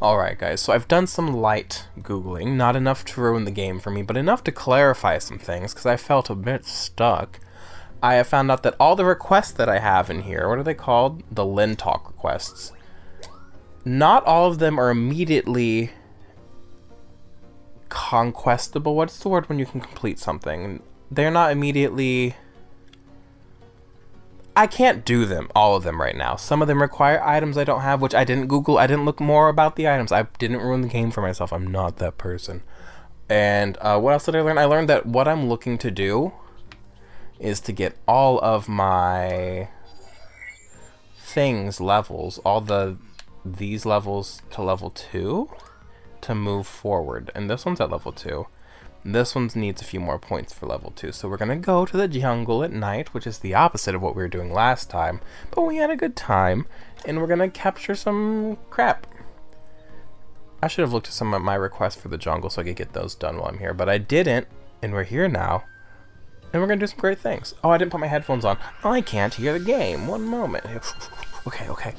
Alright guys, so I've done some light googling, not enough to ruin the game for me, but enough to clarify some things, because I felt a bit stuck. I have found out that all the requests that I have in here, what are they called? The Lental requests. Not all of them are immediately conquestable. What's the word when you can complete something? They're not immediately I can't do them, all of them right now. Some of them require items I don't have, which I didn't Google. I didn't look more about the items. I didn't ruin the game for myself. I'm not that person. And uh, what else did I learn? I learned that what I'm looking to do is to get all of my things levels, all the these levels to level 2 to move forward. And this one's at level 2. This one needs a few more points for level 2, so we're going to go to the jungle at night, which is the opposite of what we were doing last time, but we had a good time, and we're going to capture some crap. I should have looked at some of my requests for the jungle so I could get those done while I'm here, but I didn't, and we're here now, and we're going to do some great things. Oh, I didn't put my headphones on. Oh, I can't hear the game. One moment. Okay, okay.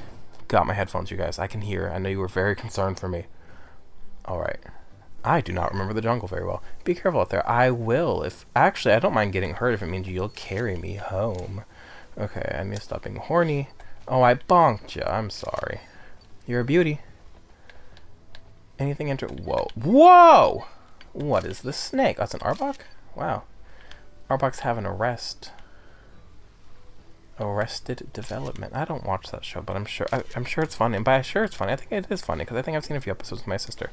Got my headphones, you guys. I can hear. I know you were very concerned for me. Alright. I do not remember the jungle very well. Be careful out there. I will. If Actually, I don't mind getting hurt if it means you'll carry me home. Okay, I need to stop being horny. Oh, I bonked you. I'm sorry. You're a beauty. Anything enter? Whoa. Whoa! What is this snake? That's an Arbok? Wow. Arbok's having a rest. Arrested Development. I don't watch that show, but I'm sure I, am sure it's funny. And by sure it's funny, I think it is funny because I think I've seen a few episodes with my sister.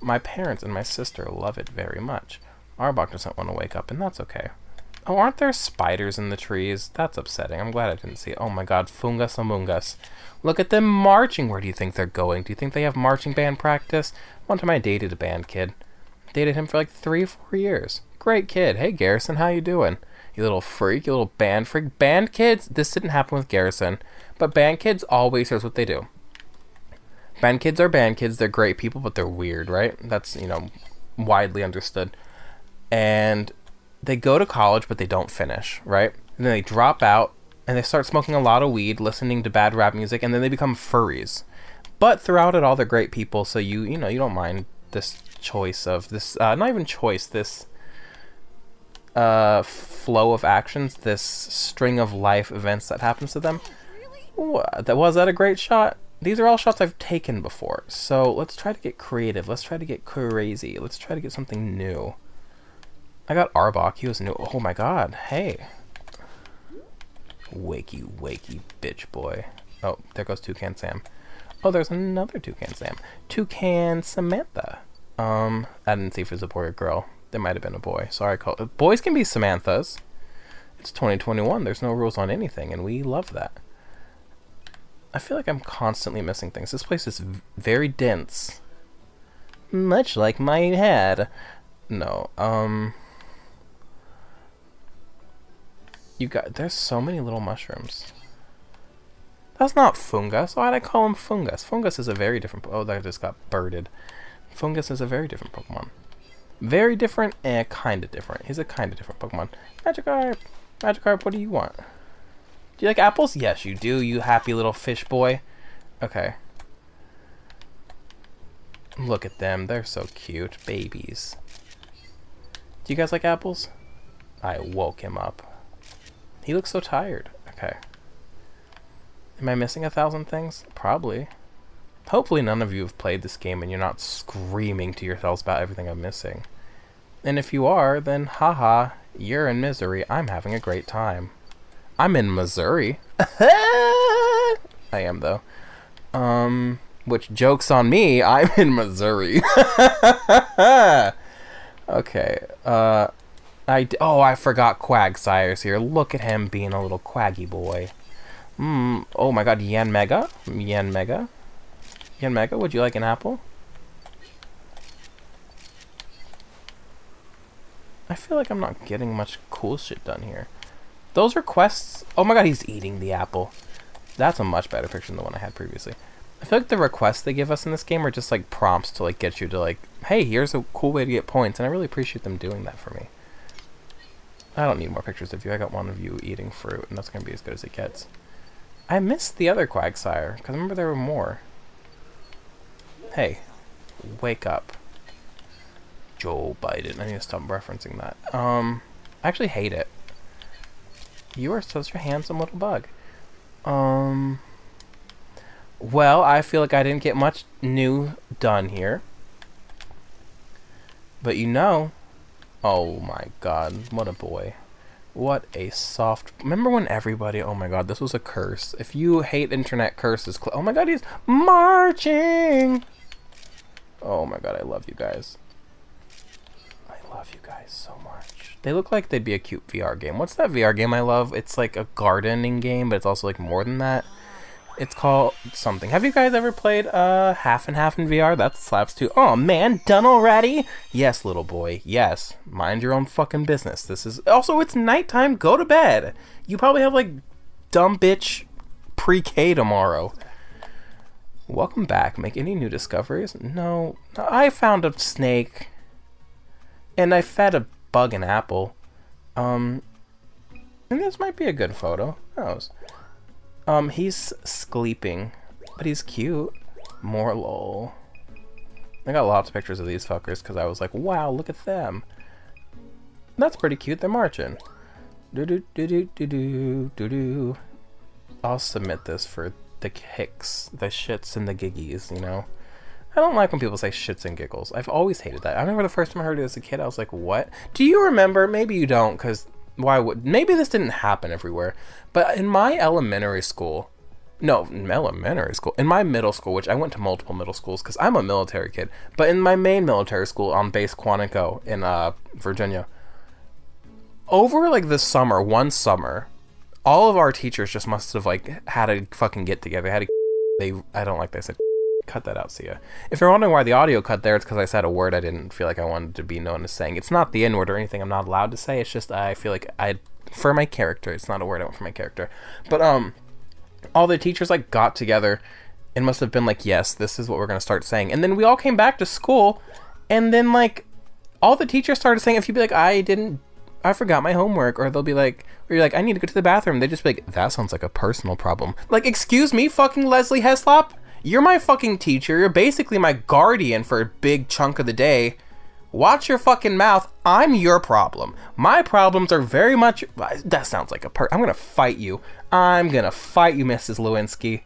My parents and my sister love it very much. Arbok doesn't want to wake up, and that's okay. Oh, aren't there spiders in the trees? That's upsetting. I'm glad I didn't see it. Oh my god, Fungus Amungus. Look at them marching. Where do you think they're going? Do you think they have marching band practice? One time I dated a band kid. Dated him for like three, four years. Great kid. Hey, Garrison, how you doing? You little freak, you little band freak. Band kids, this didn't happen with Garrison, but band kids always, here's what they do. Band kids are band kids. They're great people, but they're weird, right? That's, you know, widely understood. And they go to college, but they don't finish, right? And then they drop out and they start smoking a lot of weed, listening to bad rap music, and then they become furries. But throughout it all, they're great people, so you, you know, you don't mind this choice of this, uh, not even choice, this uh, flow of actions, this string of life events that happens to them. What, that was that a great shot? These are all shots I've taken before, so let's try to get creative. Let's try to get crazy. Let's try to get something new. I got Arbok. He was new. Oh my god. Hey. Wakey, wakey, bitch boy. Oh, there goes Toucan Sam. Oh, there's another Toucan Sam. Toucan Samantha. Um, I didn't see if it was a boy or girl. There might have been a boy. Sorry, call boys can be Samanthas. It's 2021. There's no rules on anything, and we love that. I feel like I'm constantly missing things. This place is very dense. Much like my head. No, um... You got... There's so many little mushrooms. That's not fungus. Why'd I call him fungus? Fungus is a very different... Oh, that just got birded. Fungus is a very different Pokemon. Very different and kind of different. He's a kind of different Pokemon. Magikarp! Magikarp, what do you want? Do you like apples? Yes, you do, you happy little fish boy. Okay. Look at them. They're so cute. Babies. Do you guys like apples? I woke him up. He looks so tired. Okay. Am I missing a thousand things? Probably. Hopefully none of you have played this game and you're not screaming to yourselves about everything I'm missing. And if you are, then haha, you're in misery. I'm having a great time. I'm in Missouri. I am though. Um, which jokes on me. I'm in Missouri. okay. Uh, I oh I forgot Quagsire's here. Look at him being a little quaggy boy. Hmm. Oh my God, Yanmega. Yan Mega. Yanmega, would you like an apple? I feel like I'm not getting much cool shit done here. Those requests... Oh my god, he's eating the apple. That's a much better picture than the one I had previously. I feel like the requests they give us in this game are just like prompts to like get you to like, hey, here's a cool way to get points, and I really appreciate them doing that for me. I don't need more pictures of you. I got one of you eating fruit, and that's going to be as good as it gets. I missed the other Quagsire, because I remember there were more. Hey, wake up. Joe Biden. I need to stop referencing that. Um, I actually hate it. You are such a handsome little bug. Um, well, I feel like I didn't get much new done here. But you know, oh my god, what a boy. What a soft. Remember when everybody, oh my god, this was a curse. If you hate internet curses, oh my god, he's marching. Oh my god, I love you guys. I love you guys so much. They look like they'd be a cute VR game. What's that VR game I love? It's like a gardening game, but it's also like more than that. It's called something. Have you guys ever played uh half and half in VR? That slaps too. Oh man, done already? Yes, little boy. Yes. Mind your own fucking business. This is also it's nighttime. Go to bed. You probably have like dumb bitch pre-K tomorrow. Welcome back. Make any new discoveries? No. I found a snake. And I fed a bug an apple. Um and this might be a good photo. Who knows? Um, he's sleeping, but he's cute. Morelull. I got lots of pictures of these fuckers because I was like, wow, look at them. That's pretty cute. They're marching. Do do do do do do do do. I'll submit this for the kicks, the shits, and the giggies. You know, I don't like when people say shits and giggles. I've always hated that. I remember the first time I heard it as a kid, I was like, what? Do you remember? Maybe you don't, because why would maybe this didn't happen everywhere, but in my elementary school, no, elementary school, in my middle school, which I went to multiple middle schools because I'm a military kid, but in my main military school on base Quantico in uh, Virginia, over like the summer, one summer, all of our teachers just must have like had a fucking get together. Had a they I don't like said cut that out, ya. If you're wondering why the audio cut there, it's because I said a word I didn't feel like I wanted to be known as saying. It's not the N word or anything I'm not allowed to say. It's just I feel like I, for my character, it's not a word I want for my character. But um, all the teachers like got together and must have been like, yes, this is what we're gonna start saying. And then we all came back to school, and then like all the teachers started saying, if you'd be like, I didn't I forgot my homework, or they'll be like, or you're like, I need to go to the bathroom. They just be like, that sounds like a personal problem. Like, excuse me, fucking Leslie Heslop? You're my fucking teacher. You're basically my guardian for a big chunk of the day. Watch your fucking mouth. I'm your problem. My problems are very much. That sounds like a per. I'm gonna fight you. I'm gonna fight you, Mrs. Lewinsky.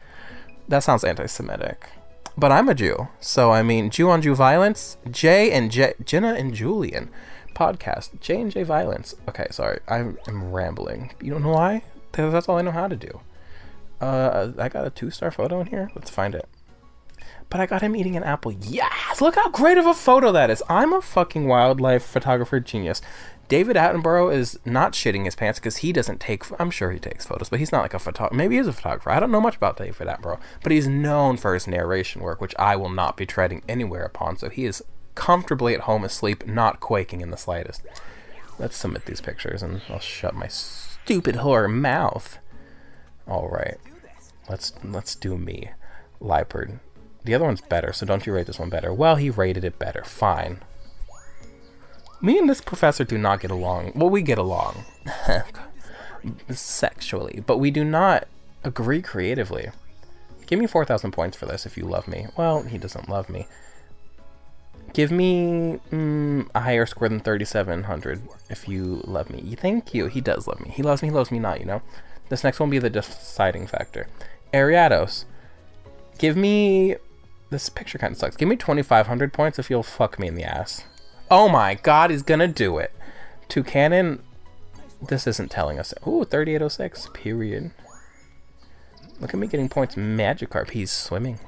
That sounds anti Semitic. But I'm a Jew. So, I mean, Jew on Jew violence. Jay and J- Jenna and Julian podcast. J and J violence. Okay, sorry. I'm, I'm rambling. You don't know why? That's all I know how to do. Uh, I got a two star photo in here. Let's find it. But I got him eating an apple. Yes! Look how great of a photo that is. I'm a fucking wildlife photographer genius. David Attenborough is not shitting his pants because he doesn't take. I'm sure he takes photos, but he's not like a photographer. Maybe he's a photographer. I don't know much about David Attenborough, but he's known for his narration work, which I will not be treading anywhere upon. So he is comfortably at home asleep, not quaking in the slightest. Let's submit these pictures, and I'll shut my stupid whore mouth. All right. Let's let's do me. Liepard. The other one's better, so don't you rate this one better? Well, he rated it better. Fine. Me and this professor do not get along. Well, we get along. Sexually. But we do not agree creatively. Give me 4,000 points for this if you love me. Well, he doesn't love me. Give me mm, a higher score than 3,700 if you love me. Thank you. He does love me. He loves me, he loves me not, you know? This next one will be the deciding factor. Ariados. Give me... This picture kind of sucks. Give me 2,500 points if you'll fuck me in the ass. Oh my god, he's gonna do it. Toucannon... This isn't telling us... Ooh, 3806. Period. Look at me getting points. Magikarp. He's swimming.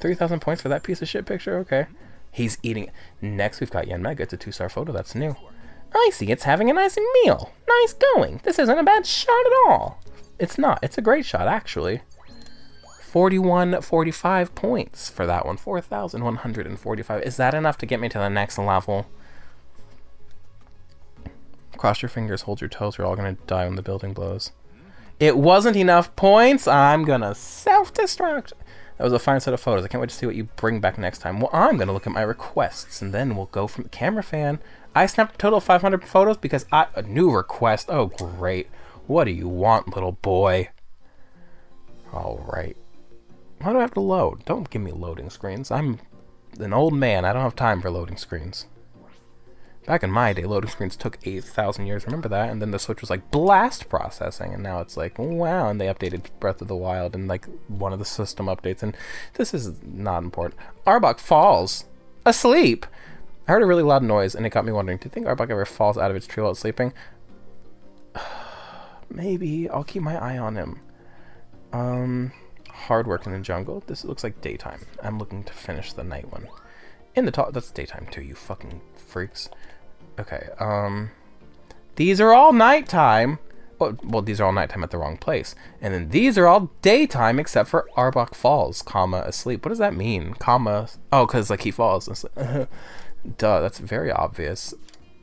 3,000 points for that piece of shit picture? Okay. He's eating... Next, we've got Yanmega. It's a two-star photo. That's new. I see it's having a nice meal. Nice going. This isn't a bad shot at all. It's not. It's a great shot, actually. 41, 45 points for that one. 4,145. Is that enough to get me to the next level? Cross your fingers, hold your toes. We're all going to die when the building blows. It wasn't enough points. I'm going to self-destruct. That was a fine set of photos. I can't wait to see what you bring back next time. Well, I'm going to look at my requests, and then we'll go from camera fan. I snapped a total of 500 photos because I a new request. Oh, great. What do you want, little boy? All right. Why do I have to load? Don't give me loading screens. I'm an old man. I don't have time for loading screens. Back in my day, loading screens took 8,000 years. Remember that? And then the Switch was like blast processing, and now it's like, wow. And they updated Breath of the Wild and like one of the system updates. And this is not important. Arbok falls asleep. I heard a really loud noise, and it got me wondering, do you think Arbok ever falls out of its tree while it's sleeping? Maybe. I'll keep my eye on him. Um, hard work in the jungle. This looks like daytime. I'm looking to finish the night one. In the top, that's daytime too, you fucking freaks. Okay, um, these are all nighttime. Well, well, these are all nighttime at the wrong place. And then these are all daytime except for Arbok falls, comma, asleep. What does that mean? Comma, oh, because, like, he falls. Duh, that's very obvious.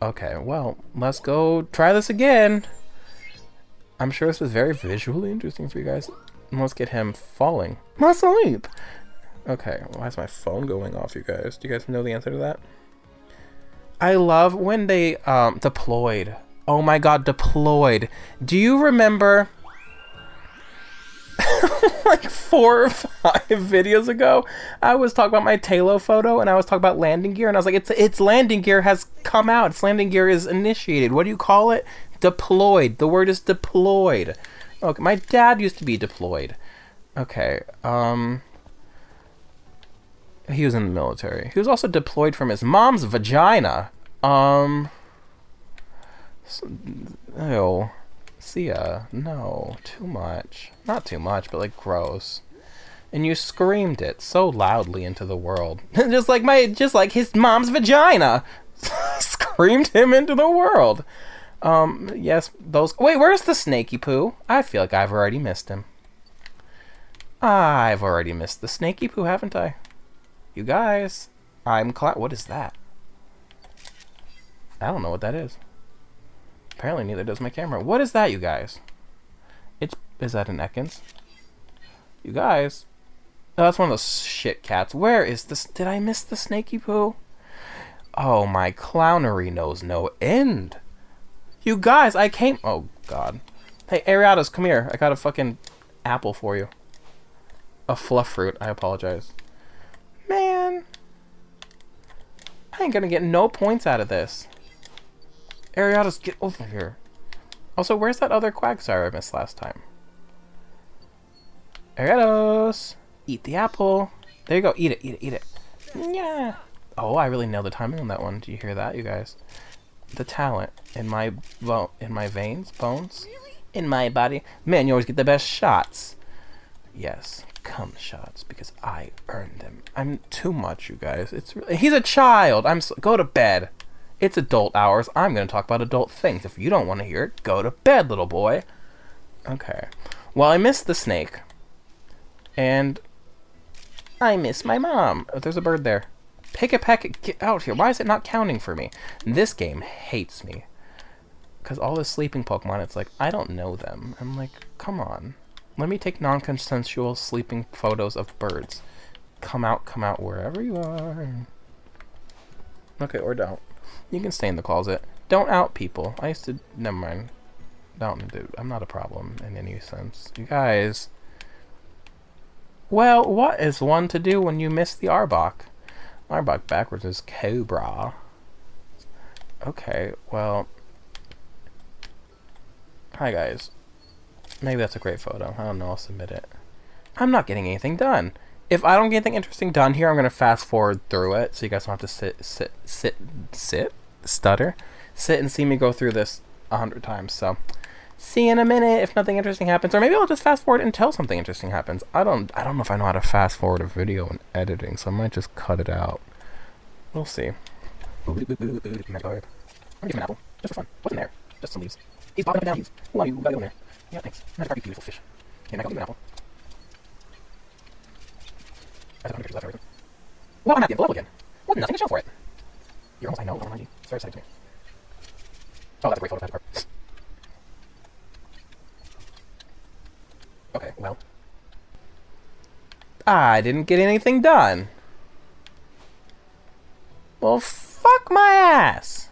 Okay, well, let's go try this again. I'm sure this was very visually interesting for you guys. Let's get him falling. Asleep! Okay, why is my phone going off, you guys? Do you guys know the answer to that? I love when they um, deployed. Oh my god, deployed. Do you remember like four or five videos ago, I was talking about my Talo photo and I was talking about landing gear and I was like, it's it's landing gear has come out. Its landing gear is initiated. What do you call it? Deployed. The word is deployed. Okay, my dad used to be deployed. Okay, um he was in the military. He was also deployed from his mom's vagina. Um. Ew. See ya. No. Too much. Not too much, but like gross. And you screamed it so loudly into the world. just like my just like his mom's vagina. screamed him into the world. Um, yes, those Wait, where's the snaky poo? I feel like I've already missed him. I've already missed the snaky poo, haven't I? You guys, I'm Cloud. What is that? I don't know what that is. Apparently neither does my camera. What is that, you guys? It's Is that an Ekans? You guys. Oh, that's one of those shit cats. Where is this? Did I miss the snaky poo? Oh, my clownery knows no end. You guys, I came... Oh, God. Hey, Ariados, come here. I got a fucking apple for you. A fluff fruit. I apologize. Man. I ain't gonna get no points out of this. Ariados, get over here. Also, where's that other Quagsire I missed last time? Ariados! Eat the apple. There you go. Eat it, eat it, eat it. Yeah. Oh, I really nailed the timing on that one. Do you hear that, you guys? The talent in my bone, in my veins, bones, in my body. Man, you always get the best shots. Yes come shots because I earned them. I'm too much, you guys. It's really, he's a child. I'm so, go to bed. It's adult hours. I'm going to talk about adult things. If you don't want to hear it, go to bed, little boy. Okay. Well, I miss the snake. And I miss my mom. Oh, there's a bird there. Pikipek. Get out here. Why is it not counting for me? This game hates me. Because all the sleeping Pokemon, it's like, I don't know them. I'm like, come on. Let me take non-consensual sleeping photos of birds. Come out, come out wherever you are. Okay, or don't. You can stay in the closet. Don't out people. I used to... Never mind. Don't do... I'm not a problem in any sense. You guys... Well, what is one to do when you miss the Arbok? Arbok backwards is Cobra. Okay, well... Hi guys. Maybe that's a great photo. I don't know. I'll submit it. I'm not getting anything done. If I don't get anything interesting done here, I'm going to fast forward through it so you guys don't have to sit, sit, sit, sit, stutter, sit and see me go through this a hundred times. So, see in a minute if nothing interesting happens, or maybe I'll just fast forward until something interesting happens. I don't, I don't know if I know how to fast forward a video in editing, so I might just cut it out. We'll see. An apple, just for fun. What's in there? Just some leaves. He's popping up down. Who are you? Gotta in there. Yeah, thanks. Nice to beautiful fish. Now give me an apple. I have 100 pictures left already. Well, I'm not getting below again. What? Nothing to show for it. You're almost, I know, don't mind you. It's very exciting to me. Oh, that's a great photo of that Okay, well. I didn't get anything done. Well, fuck my ass!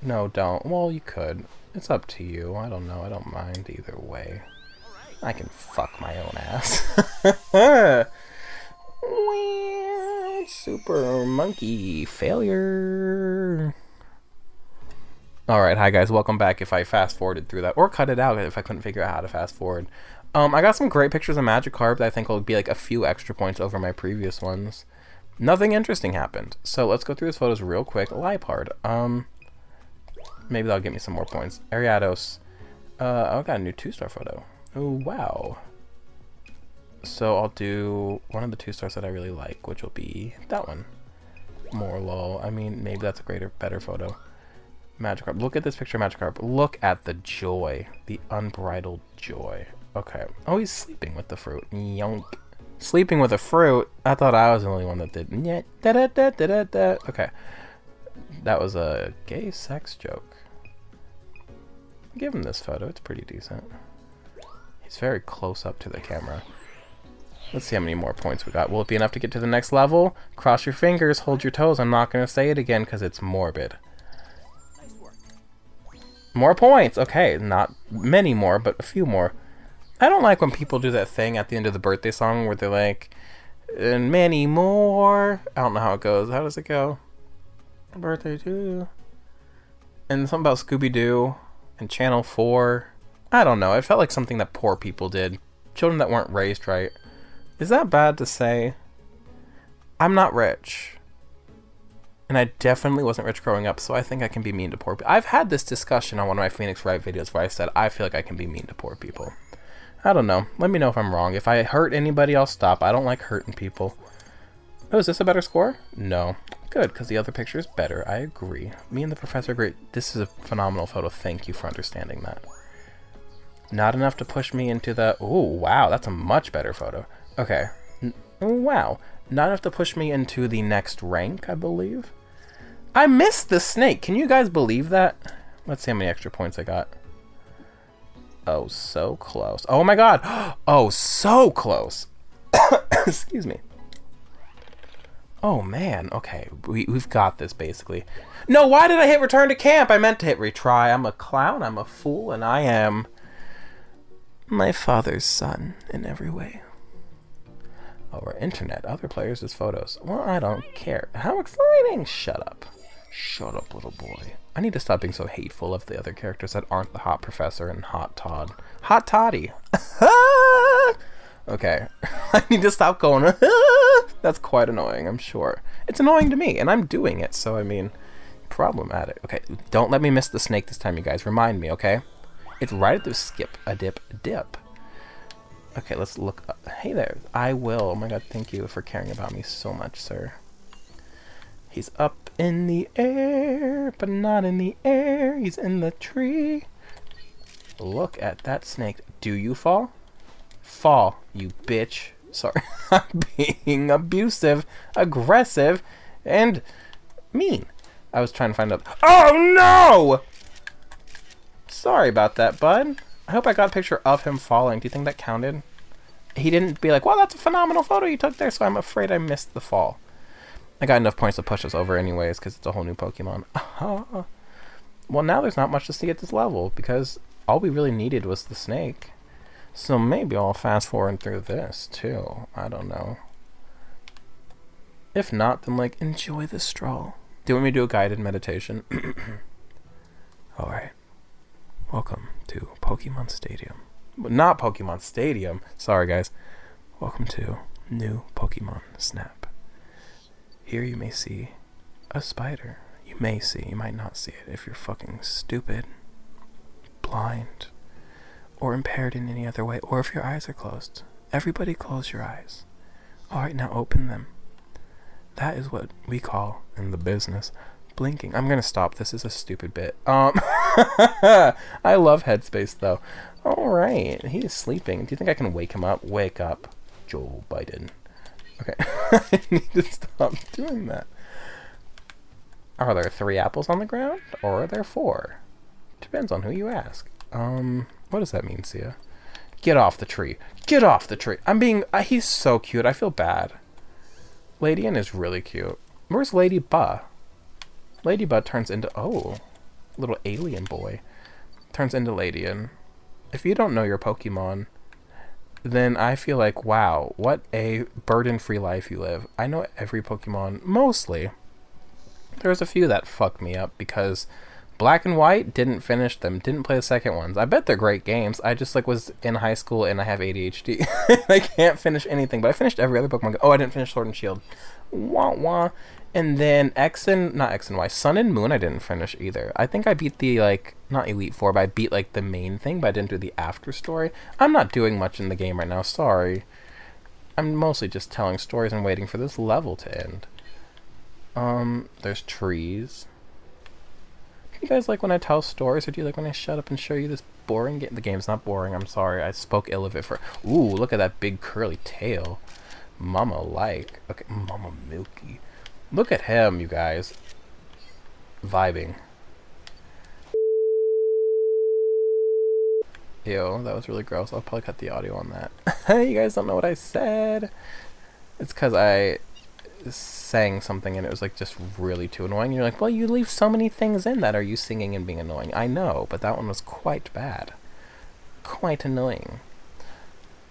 No, don't. Well, you could. It's up to you. I don't know. I don't mind either way. I can fuck my own ass. Super monkey failure. Alright, hi guys, welcome back if I fast forwarded through that. Or cut it out if I couldn't figure out how to fast forward. Um, I got some great pictures of Magikarp that I think will be like a few extra points over my previous ones. Nothing interesting happened. So let's go through these photos real quick. Liepard. Um, maybe that'll get me some more points. Ariados. Uh, I got a new two-star photo. Oh, wow. So I'll do one of the two stars that I really like, which will be that one. Morelull. I mean, maybe that's a greater, better photo. Magikarp. Look at this picture of Magikarp. Look at the joy. The unbridled joy. Okay. Oh, he's sleeping with the fruit. Yonk. Sleeping with a fruit? I thought I was the only one that did. Da -da -da -da -da -da. Okay. That was a gay sex joke. Give him this photo. It's pretty decent. He's very close up to the camera. Let's see how many more points we got. Will it be enough to get to the next level? Cross your fingers, hold your toes. I'm not going to say it again because it's morbid. Nice More points! Okay, not many more, but a few more. I don't like when people do that thing at the end of the birthday song where they're like, and many more. I don't know how it goes. How does it go? Birthday to you. And something about Scooby-Doo and Channel 4. I don't know. It felt like something that poor people did. Children that weren't raised right. Is that bad to say? I'm not rich. And I definitely wasn't rich growing up, so I think I can be mean to poor people. I've had this discussion on one of my Phoenix Wright videos where I said I feel like I can be mean to poor people. I don't know. Let me know if I'm wrong. If I hurt anybody, I'll stop. I don't like hurting people. Oh, is this a better score? No. Good, because the other picture is better. I agree. Me and the professor agree. This is a phenomenal photo. Thank you for understanding that. Not enough to push me into the... Oh, wow. That's a much better photo. Okay. N wow. Not enough to push me into the next rank, I believe. I missed the snake. Can you guys believe that? Let's see how many extra points I got. Oh, so close. Oh my god. Oh, so close. Excuse me. Oh man, okay. We, we've got this basically. No, why did I hit return to camp? I meant to hit retry. I'm a clown, I'm a fool, and I am my father's son in every way. Over internet, other players' photos. Well, I don't care. How exciting! Shut up. Shut up, little boy. I need to stop being so hateful of the other characters that aren't the Hot Professor and Hot Todd. Hot Toddy! okay. I need to stop going. That's quite annoying, I'm sure. It's annoying to me, and I'm doing it, so I mean, problematic. Okay, don't let me miss the snake this time, you guys. Remind me, okay? It's right at the skip, a dip, dip. Okay, let's look up. Hey there. I will. Oh my god, thank you for caring about me so much, sir. He's up in the air, but not in the air. He's in the tree. Look at that snake. Do you fall? Fall, you bitch. Sorry. I'm being abusive, aggressive, and mean. I was trying to find out. Oh no! Sorry about that, bud. I hope I got a picture of him falling. Do you think that counted? He didn't be like, well, that's a phenomenal photo you took there, so I'm afraid I missed the fall. I got enough points to push us over anyways, because it's a whole new Pokemon. well, now there's not much to see at this level, because all we really needed was the snake. So maybe I'll fast forward through this, too. I don't know. If not, then, like, enjoy the stroll. Do you want me to do a guided meditation? Alright. Welcome to Pokemon Stadium. Not Pokemon Stadium. Sorry, guys. Welcome to new Pokemon Snap. Here you may see a spider. You may see, you might not see it if you're fucking stupid, blind, or impaired in any other way, or if your eyes are closed. Everybody close your eyes. Alright, now open them. That is what we call in the business blinking. I'm gonna stop. This is a stupid bit. Um, I love Headspace though. All right, he is sleeping. Do you think I can wake him up? Wake up, Joe Biden. Okay, I need to stop doing that. Are there three apples on the ground, or are there four? Depends on who you ask. Um, what does that mean, Sia? Get off the tree. Get off the tree. I'm being. Uh, he's so cute. I feel bad. Ledian is really cute. Where's Ledyba? Ladybug turns into... Oh, little alien boy. Turns into Ledian. If you don't know your Pokemon, then I feel like, wow, what a burden free life you live. I know every Pokemon, mostly. There's a few that fuck me up because Black and White didn't finish them, didn't play the second ones. I bet they're great games. I just like was in high school and I have ADHD. I can't finish anything, but I finished every other Pokemon. Oh, I didn't finish Sword and Shield. Wah wah. And then X and not X and Y, Sun and Moon I didn't finish either. I think I beat the like not Elite Four, but I beat like the main thing, but I didn't do the after story. I'm not doing much in the game right now, sorry. I'm mostly just telling stories and waiting for this level to end. Um, there's trees. Do you guys like when I tell stories, or do you like when I shut up and show you this boring game? The game's not boring, I'm sorry. I spoke ill of it for... Ooh, look at that big curly tail. Mama like. Okay, Mama Milky. Look at him, you guys. Vibing. Ew, that was really gross. I'll probably cut the audio on that. you guys don't know what I said. It's because I sang something and it was like just really too annoying. You're like, well, you leave so many things in that. Are you singing and being annoying? I know, but that one was quite bad. Quite annoying.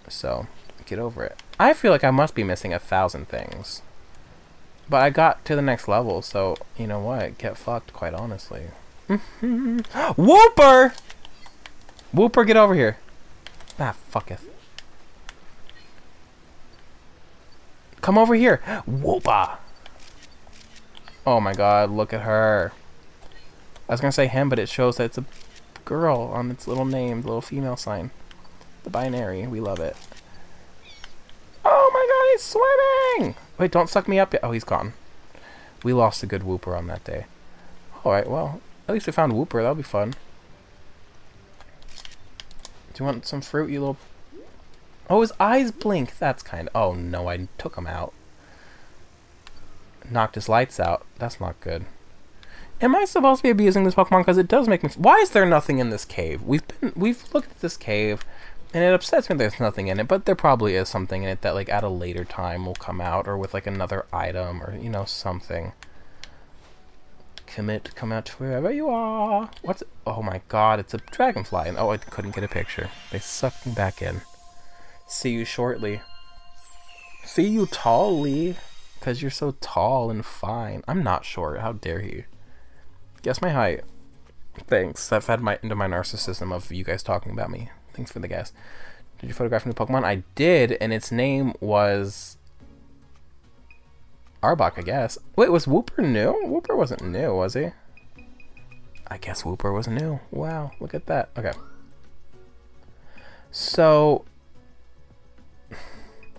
So, get over it. I feel like I must be missing a thousand things. But I got to the next level, so you know what? Get fucked, quite honestly. Wooper! Wooper, get over here. Ah, fucketh. Come over here. Whoopa! Oh my god, look at her. I was gonna say him, but it shows that it's a girl on its little name, the little female sign. The binary, we love it. Oh my god, he's swimming! Wait, don't suck me up yet. Oh, he's gone. We lost a good Wooper on that day. Alright, well, at least we found Wooper. That'll be fun. Do you want some fruit, you little... Oh, his eyes blink. That's kind of... Oh, no, I took him out. Knocked his lights out. That's not good. Am I supposed to be abusing this Pokemon? Because it does make me... Why is there nothing in this cave? We've been... We've looked at this cave and it upsets me there's nothing in it, but there probably is something in it that like at a later time will come out or with like another item or you know something. Commit, to come out to wherever you are. What's it? Oh my god, it's a dragonfly. And oh, I couldn't get a picture. They sucked me back in. See you shortly. See you tallly. Because you're so tall and fine. I'm not short. How dare you? Guess my height. Thanks. That fed my into my narcissism of you guys talking about me. Thanks for the guess. Did you photograph a new Pokemon? I did, and its name was Arbok, I guess. Wait, was Wooper new? Wooper wasn't new, was he? I guess Wooper was new. Wow, look at that. Okay. So,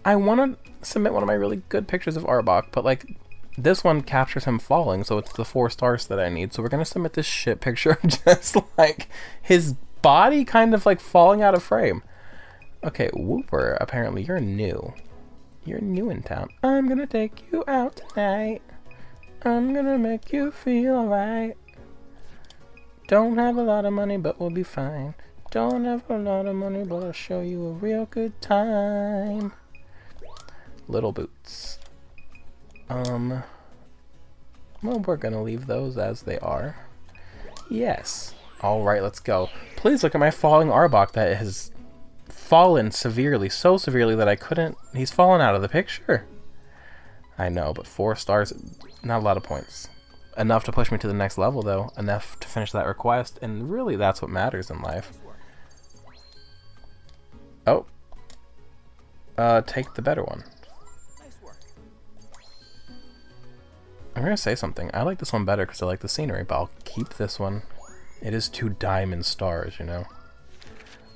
I want to submit one of my really good pictures of Arbok, but like, this one captures him falling, so it's the four stars that I need. So we're going to submit this shit picture just like his body kind of like falling out of frame. Okay, Wooper, apparently you're new. You're new in town. I'm gonna take you out tonight. I'm gonna make you feel alright. Don't have a lot of money, but we'll be fine. Don't have a lot of money, but I'll show you a real good time. Little boots. Um, well, we're gonna leave those as they are. Yes. Alright, let's go. Please look at my falling Arbok that has fallen severely, so severely that I couldn't... He's fallen out of the picture. I know, but four stars, not a lot of points. Enough to push me to the next level, though. Enough to finish that request, and really that's what matters in life. Oh. Uh, take the better one. I'm gonna say something. I like this one better because I like the scenery, but I'll keep this one. It is two diamond stars, you know.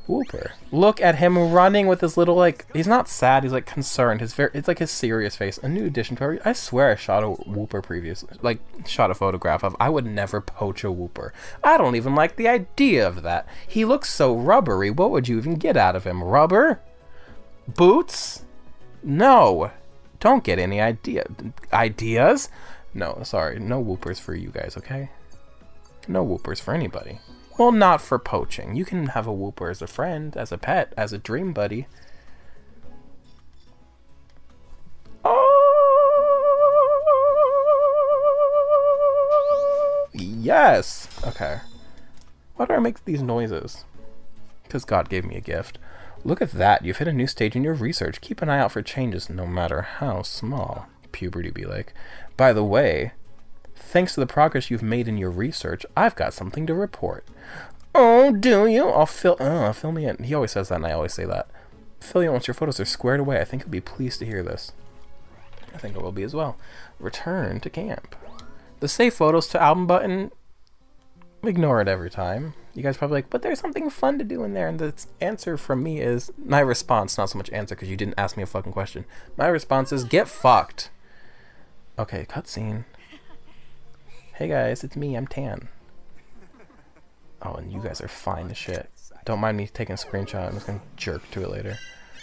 Wooper. Look at him running with his little like he's not sad, he's like concerned. His very it's like his serious face. A new addition to our I swear I shot a Wooper previously. Like shot a photograph of. I would never poach a Wooper. I don't even like the idea of that. He looks so rubbery. What would you even get out of him? Rubber? Boots? No. Don't get any idea ideas. No, sorry. No Woopers for you guys, okay? No Woopers for anybody. Well, not for poaching. You can have a Wooper as a friend, as a pet, as a dream buddy. Oh, yes! Okay. Why do I make these noises? Because God gave me a gift. Look at that. You've hit a new stage in your research. Keep an eye out for changes, no matter how small. Puberty be like. By the way, thanks to the progress you've made in your research, I've got something to report. Oh, do you? I'll fill. Oh, fill me in. He always says that, and I always say that. Fill you in once your photos are squared away. I think you'll be pleased to hear this. I think I will be as well. Return to camp. The save photos to album button. Ignore it every time. You guys probably like, but there's something fun to do in there. And the answer from me is my response, not so much answer because you didn't ask me a fucking question. My response is get fucked. Okay, cutscene. Hey guys, it's me. I'm Tan. Oh, and you guys are fine as shit. Don't mind me taking a screenshot. I'm just gonna jerk to it later.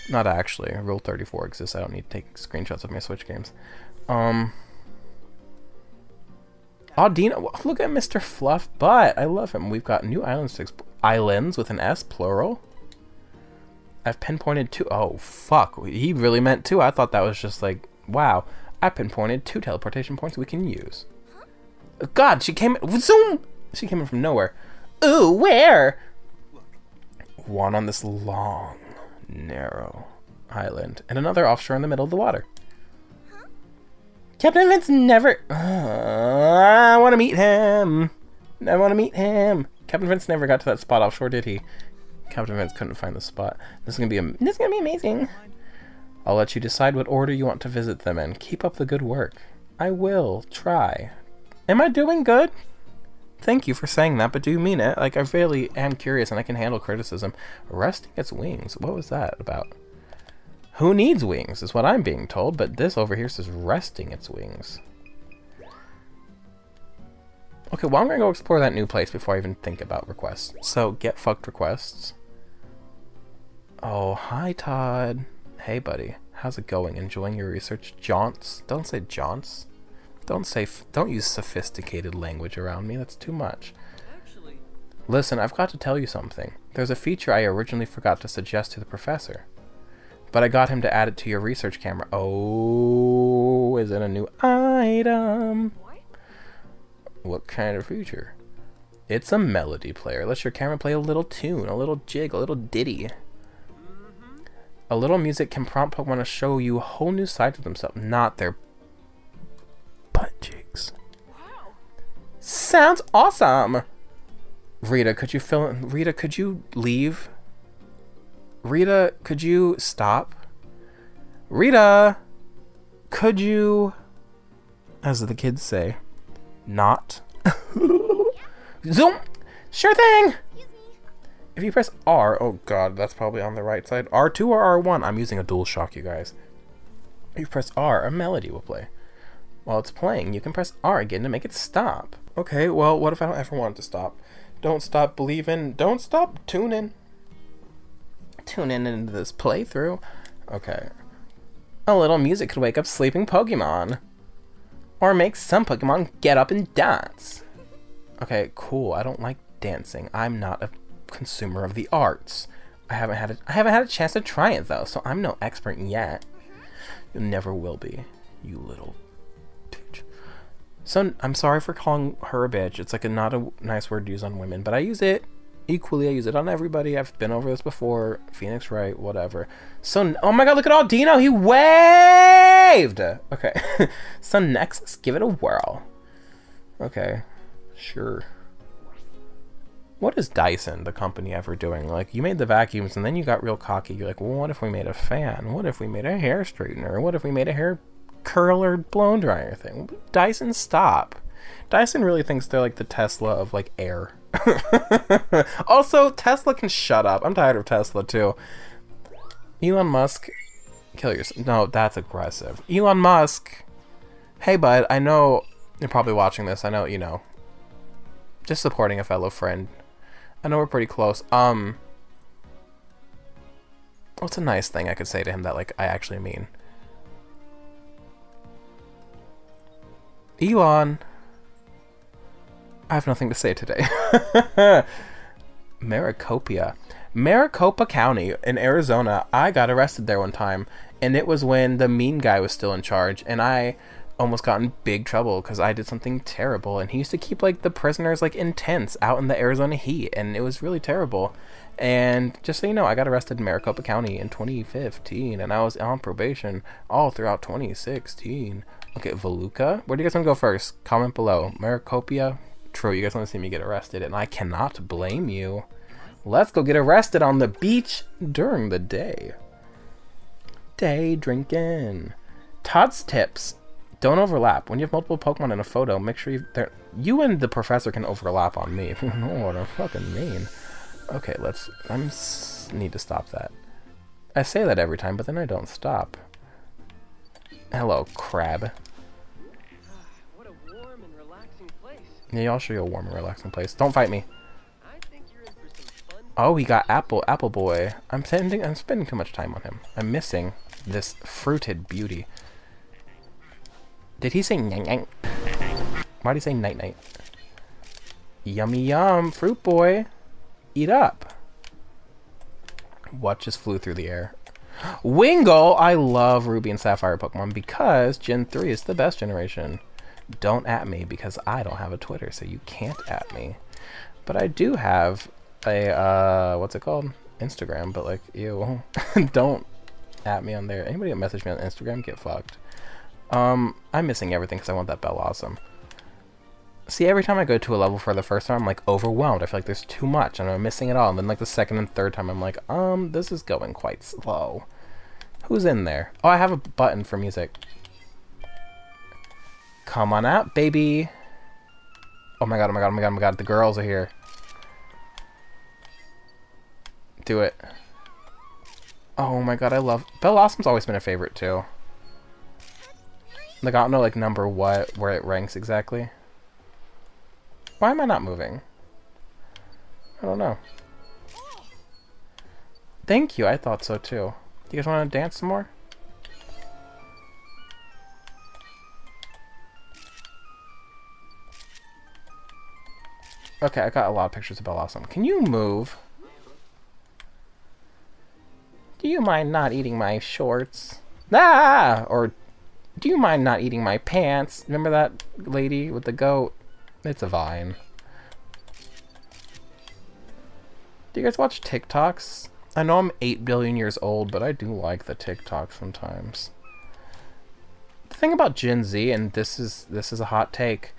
Not actually. Rule 34 exists. I don't need to take screenshots of my Switch games. Um. Audino, look at Mr. Fluff Butt. I love him. We've got new islands to explore. Islands with an S, plural. I've pinpointed two. Oh, fuck. He really meant two. I thought that was just like, wow. I pinpointed two teleportation points we can use. God, she came. Zoom! She came in from nowhere. Ooh, where? One on this long, narrow island, and another offshore in the middle of the water. Captain Vince never. Uh, I want to meet him. I want to meet him. Captain Vince never got to that spot offshore, did he? Captain Vince couldn't find the spot. This is gonna be. This is gonna be amazing. I'll let you decide what order you want to visit them in. Keep up the good work. I will try. Am I doing good? Thank you for saying that, but do you mean it? Like, I really am curious and I can handle criticism. Resting its wings. What was that about? Who needs wings, is what I'm being told, but this over here says resting its wings. Okay, well, I'm gonna go explore that new place before I even think about requests. So, get fucked requests. Oh, hi, Todd. Hey, buddy. How's it going? Enjoying your research? Jaunts? Don't say jaunts. Don't say, don't use sophisticated language around me. That's too much. Actually. Listen, I've got to tell you something. There's a feature I originally forgot to suggest to the professor. But I got him to add it to your research camera. Oh, is it a new item? What? What kind of feature? It's a melody player. Let your camera play a little tune, a little jig, a little ditty. Mm-hmm. A little music can prompt Pokemon to show you a whole new side of themselves, not their Sounds awesome. Rita, could you fill in? Rita, could you leave? Rita, could you stop? Rita, could you, as the kids say, not? Zoom! Sure thing! If you press R, oh god, that's probably on the right side. R2 or R1? I'm using a dual shock, you guys. If you press R, a melody will play. While it's playing, you can press R again to make it stop. Okay, well, what if I don't ever want to stop? Don't stop believing. Don't stop tuning. Tuning into this playthrough. Okay. A little music could wake up sleeping Pokemon. Or make some Pokemon get up and dance. Okay, cool. I don't like dancing. I'm not a consumer of the arts. I haven't had a, I haven't had a chance to try it though, so I'm no expert yet. You never will be, you little so I'm sorry for calling her a bitch. It's like a not a nice word to use on women, but I use it equally. I use it on everybody. I've been over this before. Phoenix Wright, whatever. So, oh my god, look at Audino. He waved. Okay. so next, let's give it a whirl. Okay. Sure. What is Dyson, the company, ever doing? Like, you made the vacuums and then you got real cocky. You're like, well, what if we made a fan? What if we made a hair straightener? What if we made a hair curler blown dryer thing. Dyson, stop. Dyson really thinks they're like the Tesla of like air. also, Tesla can shut up. I'm tired of Tesla too. Elon Musk, kill yourself. No, that's aggressive. Elon Musk. Hey, bud. I know you're probably watching this. I know you know. Just supporting a fellow friend. I know we're pretty close. Um. What's a nice thing I could say to him that like I actually mean? Elon. I have nothing to say today. Maricopa. Maricopa County in Arizona. I got arrested there one time, and it was when the mean guy was still in charge, and I almost got in big trouble because I did something terrible. And he used to keep like the prisoners like in tents out in the Arizona heat, and it was really terrible. And just so you know, I got arrested in Maricopa County in 2015, and I was on probation all throughout 2016. Okay, Voluca, where do you guys want to go first? Comment below. Maricopa, true. You guys want to see me get arrested, and I cannot blame you. Let's go get arrested on the beach during the day. Day drinking. Todd's tips. Don't overlap. When you have multiple Pokemon in a photo, make sure you you and the professor can overlap on me. What I fucking mean. Okay, let's. I need to stop that. I say that every time, but then I don't stop. Hello, crab. What a warm and relaxing place. Yeah, I'll show you a warm and relaxing place. Don't fight me. I think you're in for some fun. Oh, he got Apple, Apple Boy. I'm spending, I'm spending too much time on him. I'm missing this fruited beauty. Did he say nyang nyang? Why did he say night night? Yummy yum, fruit boy. Eat up. What just flew through the air? Wingull! I love Ruby and Sapphire Pokemon because Gen 3 is the best generation. Don't at me because I don't have a Twitter, so you can't at me. But I do have a, uh, what's it called? Instagram, but like, ew. don't at me on there. Anybody that message me on Instagram, get fucked. Um, I'm missing everything because I want that Bellossom. See, every time I go to a level for the first time, I'm like overwhelmed. I feel like there's too much and I'm missing it all. And then like the second and third time, I'm like, um, this is going quite slow. Who's in there? Oh, I have a button for music. Come on out, baby. Oh my god, oh my god, oh my god, oh my god, the girls are here. Do it. Oh my god, I love... Bellossom's always been a favorite, too. Like, I don't know, like, number what, where it ranks exactly. Why am I not moving? I don't know. Thank you, I thought so too. You guys want to dance some more? Okay, I got a lot of pictures of Bellossom. Can you move? Do you mind not eating my shorts? Ah! Or do you mind not eating my pants? Remember that lady with the goat? It's a vine. Do you guys watch TikToks? I know I'm 8 billion years old, but I do like the TikTok sometimes. The thing about Gen Z, and this is this is a hot take,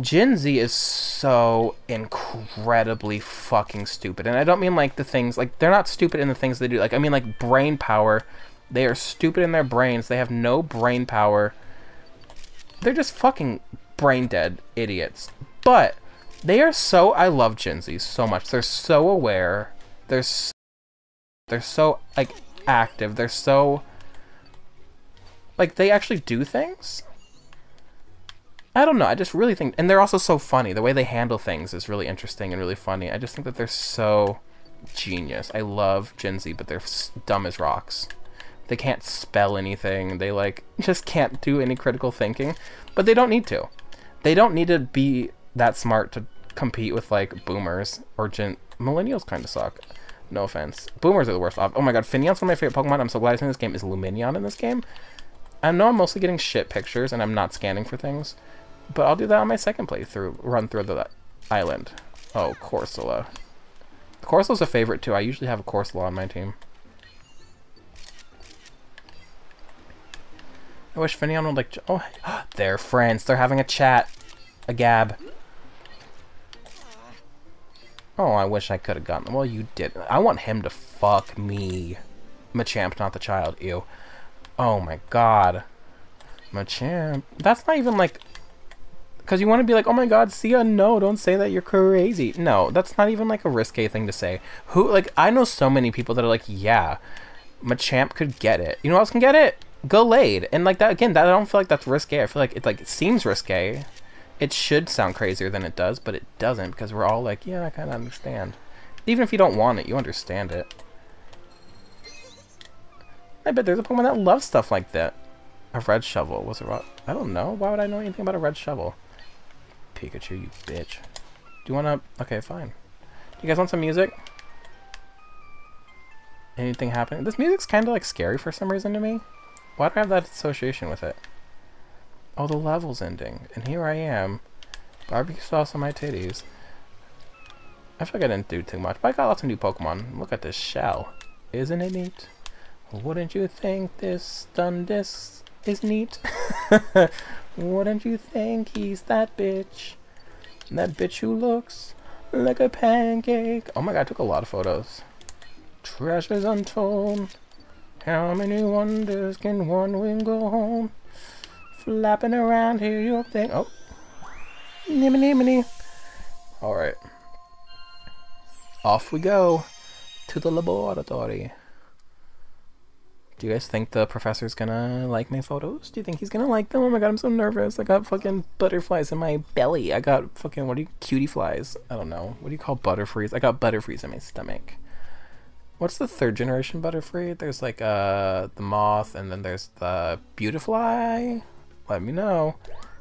Gen Z is so incredibly fucking stupid. And I don't mean like the things like they're not stupid in the things they do. Like I mean like brain power. They are stupid in their brains. They have no brain power. They're just fucking brain dead idiots. But they are so I love Gen Z so much. They're so aware. They're so, they're so like active. They're so like they actually do things. I don't know. I just really think and they're also so funny. The way they handle things is really interesting and really funny. I just think that they're so genius. I love Gen Z, but they're dumb as rocks. They can't spell anything. They like just can't do any critical thinking, but they don't need to they don't need to be that smart to compete with like boomers or gen millennials kind of suck. No offense. Boomers are the worst. Off. oh my god Finneon's one of my favorite pokemon. I'm so glad i in this game. Is Lumineon in this game? I know i'm mostly getting shit pictures and i'm not scanning for things but i'll do that on my second playthrough run through the island. Oh Corsola. Corsola's a favorite too. I usually have a Corsola on my team. I wish Finneon would like... Oh, they're friends. They're having a chat. A gab. Oh, I wish I could have gotten. Well, you did. I want him to fuck me. Machamp, not the child. Ew. Oh my god. Machamp. That's not even like... Because you want to be like, oh my god, Sia, no, don't say that, you're crazy. No, that's not even like a risque thing to say. Who, like, I know so many people that are like, yeah, Machamp could get it. You know who else can get it? Gallade. And like that again, that I don't feel like that's risque. I feel like it like it seems risque. It should sound crazier than it does, but it doesn't because we're all like, yeah, I kind of understand. Even if you don't want it, you understand it. I bet there's a Pokemon that loves stuff like that. A red shovel. Was it I don't know. Why would I know anything about a red shovel? Pikachu, you bitch. Do you want to... Okay, fine. Do you guys want some music? Anything happening? This music's kind of like scary for some reason to me. Why do I have that association with it? Oh, the level's ending. And here I am. Barbecue sauce on my titties. I feel like I didn't do too much, but I got lots of new Pokemon. Look at this shell. Isn't it neat? Wouldn't you think this this is neat? Wouldn't you think he's that bitch? That bitch who looks like a pancake. Oh my god, I took a lot of photos. Treasures untold. How many wonders can one wing go home? Flapping around here, you'll think. Oh. Nimmy nimmy. Alright. Off we go to the laboratory. Do you guys think the professor's gonna like my photos? Do you think he's gonna like them? Oh my god, I'm so nervous. I got fucking butterflies in my belly. I got fucking, what do you, cutie flies? I don't know. What do you call butterfrees? I got butterfrees in my stomach. What's the third generation butterfree? There's like uh the moth, and then there's the beautifly. Let me know.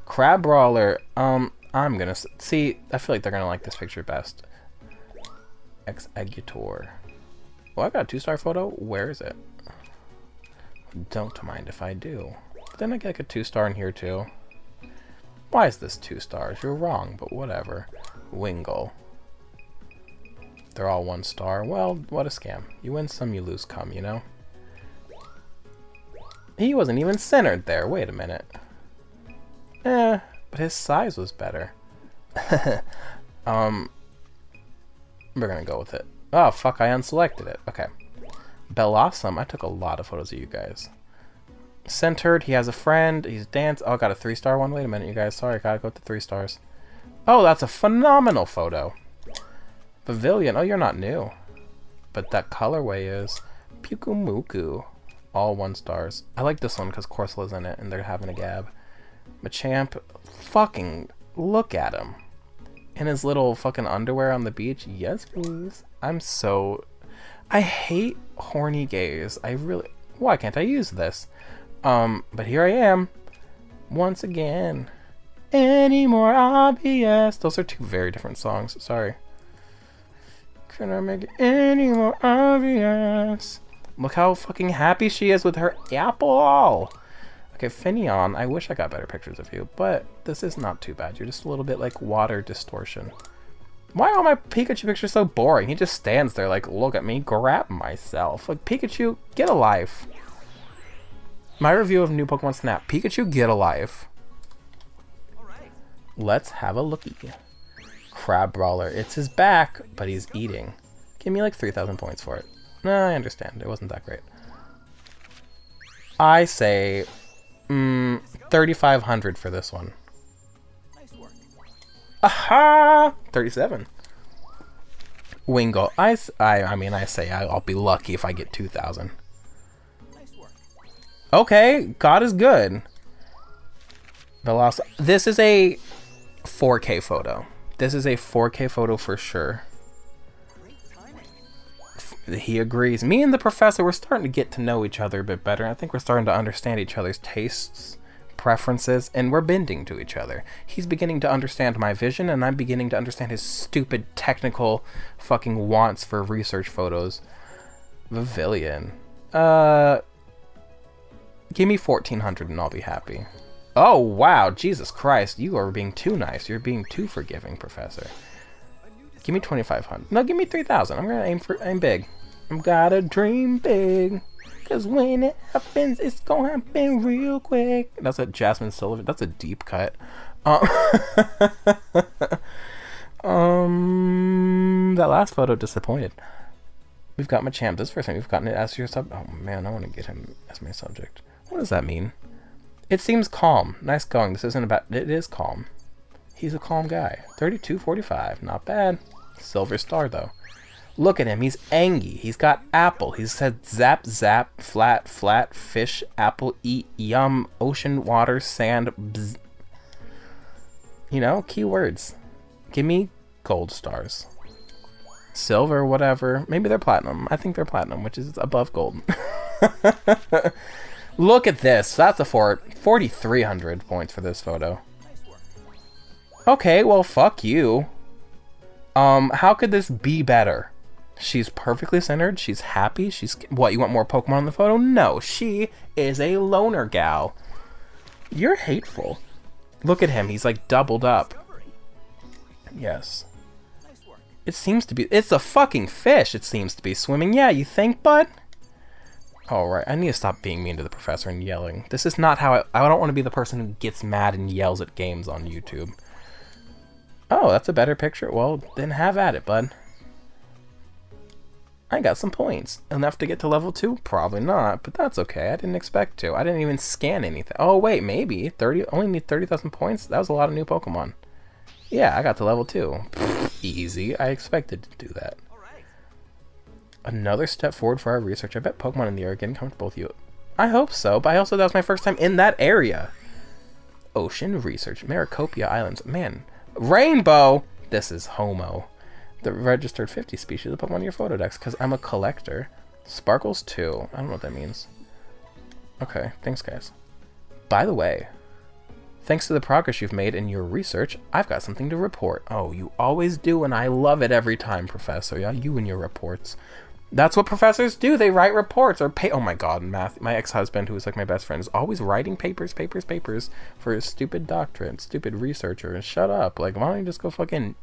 Crabrawler. Um, I'm gonna see. I feel like they're gonna like this picture best. Exeggutor. Well, I got a two-star photo. Where is it? Don't mind if I do. But then I get like a two-star in here too. Why is this two stars? You're wrong, but whatever. Wingull. They're all one star. Well, what a scam. You win some, you lose come, you know? He wasn't even centered there. Wait a minute. Eh, but his size was better. um, we're gonna go with it. Oh, fuck, I unselected it. Okay. Bellossom, I took a lot of photos of you guys. Centered, he has a friend, he's dance. Oh, I got a three star one. Wait a minute, you guys. Sorry, I gotta go to three stars. Oh, that's a phenomenal photo. Vivillon, oh, you're not new. But that colorway is Pyukumuku. All one stars. I like this one because Corsola's in it and they're having a gab. Machamp, fucking look at him. In his little fucking underwear on the beach. Yes, please. I'm so... I hate horny gays. I really... Why can't I use this? Um, but here I am. Once again. Any more obvious? Those are two very different songs. Sorry. Can I make it any more obvious? Look how fucking happy she is with her apple. Okay, Finneon, I wish I got better pictures of you, but this is not too bad. You're just a little bit like water distortion. Why are my Pikachu pictures so boring? He just stands there like, look at me, grab myself. Like, Pikachu, get a life. My review of new Pokemon Snap. Pikachu, get a life. Let's have a looky. Crabrawler. It's his back, but he's eating. Give me like 3,000 points for it. No, I understand. It wasn't that great. I say mm, 3,500 for this one. Aha! 37. Wingo. I, I, I mean, I say I'll be lucky if I get 2,000. Okay, God is good. Veloc this is a 4K photo. This is a 4K photo for sure. He agrees. Me and the professor, we're starting to get to know each other a bit better. I think we're starting to understand each other's tastes, preferences, and we're bending to each other. He's beginning to understand my vision, and I'm beginning to understand his stupid technical fucking wants for research photos. Vivillon. Uh, give me 1400 and I'll be happy. Oh, wow. Jesus Christ. You are being too nice. You're being too forgiving, Professor. Give me 2,500. No, give me 3,000. I'm to aim for aim big. I'm gotta dream big. Because when it happens, it's to happen real quick. That's a Jazmine Sullivan. That's a deep cut. Um, um, that last photo disappointed. We've got Machamp. This first time we've gotten it as your sub. Oh man, I want to get him as my subject. What does that mean? It seems calm. Nice going. This isn't about... It is calm. He's a calm guy. 32.45. Not bad. Silver star, though. Look at him. He's angry. He's got apple. He said zap, zap, flat, flat, fish, apple, eat, yum, ocean, water, sand, bzz. You know, keywords. Give me gold stars. Silver, whatever. Maybe they're platinum. I think they're platinum, which is above gold. Look at this. That's a fort. 4,300 points for this photo. Okay, well, fuck you. Um, how could this be better? She's perfectly centered. She's happy. She's... What, you want more Pokemon in the photo? No, she is a loner gal. You're hateful. Look at him. He's like doubled up. Yes. It seems to be. It's a fucking fish. It seems to be swimming. Yeah, you think, bud? All right. I need to stop being mean to the professor and yelling. This is not how I. I don't want to be the person who gets mad and yells at games on YouTube. Oh, that's a better picture. Well, then have at it, bud. I got some points. Enough to get to level 2? Probably not, but that's okay. I didn't expect to. I didn't even scan anything. Oh, wait, maybe. 30. Only need 30,000 points? That was a lot of new Pokemon. Yeah, I got to level 2. easy. I expected to do that. Another step forward for our research. I bet Pokemon in the area are getting comfortable with you. I hope so, but I also, that was my first time in that area. Ocean research. Maricopia Islands. Man. Rainbow! This is homo the registered 50 species of Pokemon in your photo decks because I'm a collector. Sparkles 2. I don't know what that means. Okay, thanks guys. By the way, thanks to the progress you've made in your research, I've got something to report. Oh, you always do, and I love it every time, Professor. Yeah, you and your reports. That's what professors do. They write reports or pay. Oh my god, math. My ex-husband, who is like my best friend, is always writing papers, papers, papers for his stupid doctorate, stupid researcher. Shut up. Like, why don't you just go fucking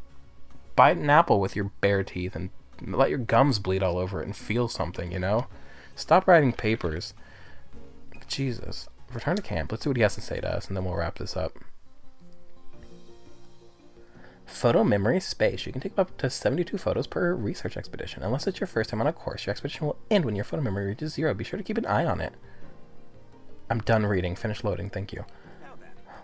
bite an apple with your bare teeth and let your gums bleed all over it and feel something, you know? Stop writing papers. Jesus. Return to camp. Let's see what he has to say to us, and then we'll wrap this up. Photo memory space. You can take up to 72 photos per research expedition. Unless it's your first time on a course, your expedition will end when your photo memory reaches zero. Be sure to keep an eye on it. I'm done reading. Finish loading. Thank you.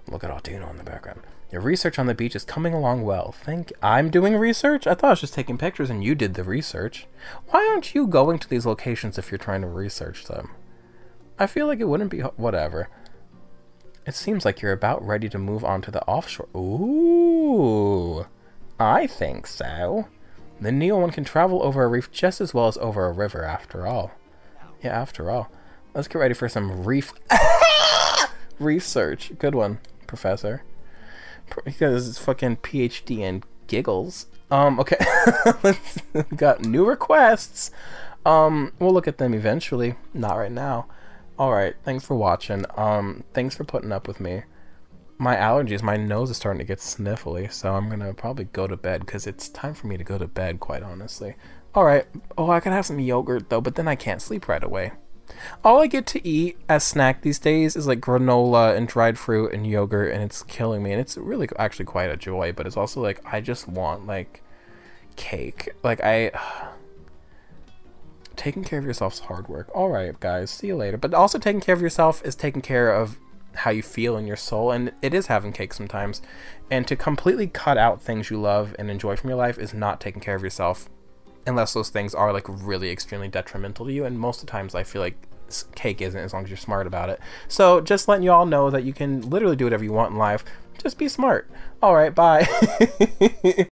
Look at Audino in the background. Your research on the beach is coming along well. Think I'm doing research? I thought I was just taking pictures and you did the research. Why aren't you going to these locations if you're trying to research them? I feel like it wouldn't be whatever. It seems like you're about ready to move on to the offshore. Ooh, I think so. The NEO-ONE can travel over a reef just as well as over a river after all. Yeah, after all. Let's get ready for some reef research. Good one, Professor because it's fucking PhD in giggles. Um, okay, got new requests. Um, we'll look at them eventually, not right now. All right, thanks for watching. Um, thanks for putting up with me. My allergies, my nose is starting to get sniffly, so I'm gonna probably go to bed because it's time for me to go to bed, quite honestly. All right. Oh, I can have some yogurt though, but then I can't sleep right away. All I get to eat as snack these days is like granola and dried fruit and yogurt, and it's killing me. And it's really actually quite a joy, but it's also like I just want like cake. Like I. taking care of yourself is hard work. All right, guys, see you later. But also taking care of yourself is taking care of how you feel in your soul, and it is having cake sometimes. And to completely cut out things you love and enjoy from your life is not taking care of yourself unless those things are like really extremely detrimental to you. And most of the times, I feel like cake isn't as long as you're smart about it. So just letting you all know that you can literally do whatever you want in life. Just be smart. All right, bye.